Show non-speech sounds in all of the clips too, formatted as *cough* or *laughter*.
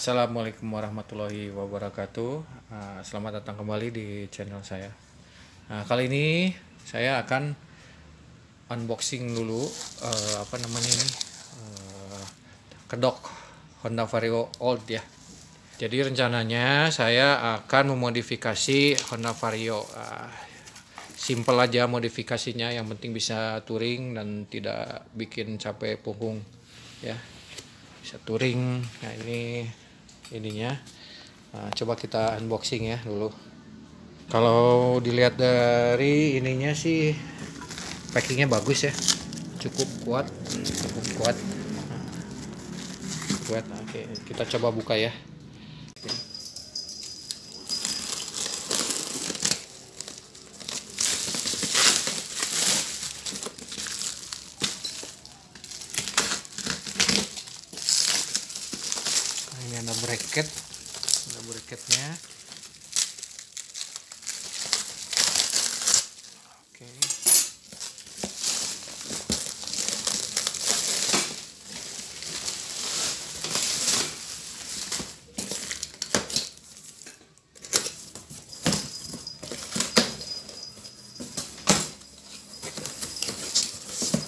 Assalamualaikum warahmatullahi wabarakatuh. Uh, selamat datang kembali di channel saya. Nah, kali ini saya akan unboxing dulu uh, apa namanya ini uh, kedok Honda Vario Old ya. Jadi rencananya saya akan memodifikasi Honda Vario. Uh, simple aja modifikasinya, yang penting bisa touring dan tidak bikin capek punggung ya bisa touring nah ini ininya. Nah, coba kita unboxing ya dulu. Kalau dilihat dari ininya sih packingnya bagus ya. Cukup kuat. Cukup kuat. Nah, kuat. Oke kita coba buka ya ada bracket ada bracketnya oke.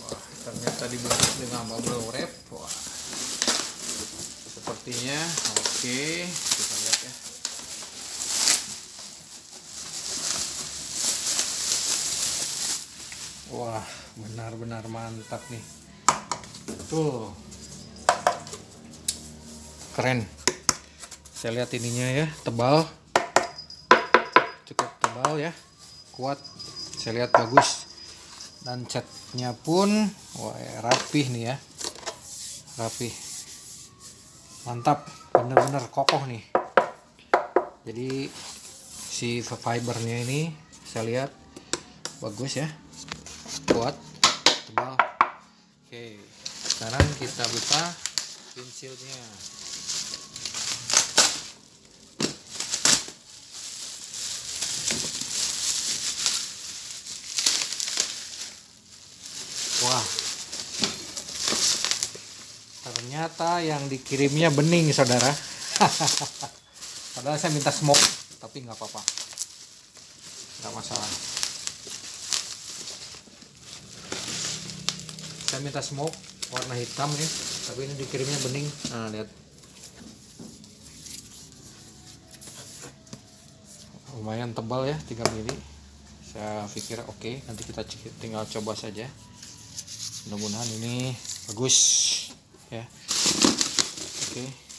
Wah, ternyata dibungkus dengan bubble wrap. Wah sepertinya. Oke kita lihat ya. Wah benar-benar mantap nih. Tuh keren. Saya lihat ininya ya tebal. Cukup tebal ya kuat. Saya lihat bagus. Dan catnya pun wah rapih nih ya. Rapih mantap bener-bener kokoh nih. Jadi si fibernya ini saya lihat bagus ya. Kuat tebal. Oke sekarang kita buka windsshieldnya wah ternyata yang dikirimnya bening saudara. *laughs* Padahal saya minta smoke tapi nggak apa-apa. Nggak masalah. Saya minta smoke warna hitam nih tapi ini dikirimnya bening. Nah lihat. Lumayan tebal ya 3 mili. Saya pikir oke okay. nanti kita tinggal coba saja. Mudah-mudahan ini bagus ya oke okay.